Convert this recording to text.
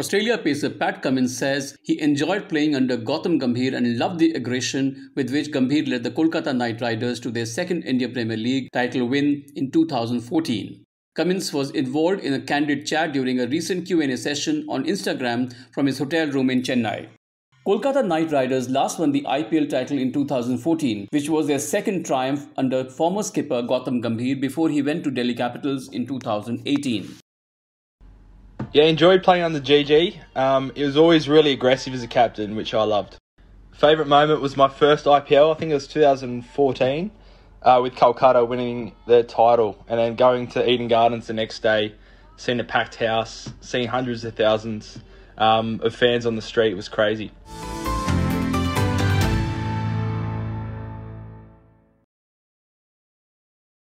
Australia pacer Pat Cummins says he enjoyed playing under Gautam Gambhir and loved the aggression with which Gambhir led the Kolkata Knight Riders to their second India Premier League title win in 2014. Cummins was involved in a candid chat during a recent Q&A session on Instagram from his hotel room in Chennai. Kolkata Knight Riders last won the IPL title in 2014, which was their second triumph under former skipper Gautam Gambhir before he went to Delhi Capitals in 2018. Yeah, enjoyed playing on the GG. Um, it was always really aggressive as a captain, which I loved. Favourite moment was my first IPL, I think it was 2014, uh, with Kolkata winning the title and then going to Eden Gardens the next day, seeing a packed house, seeing hundreds of thousands um, of fans on the street was crazy.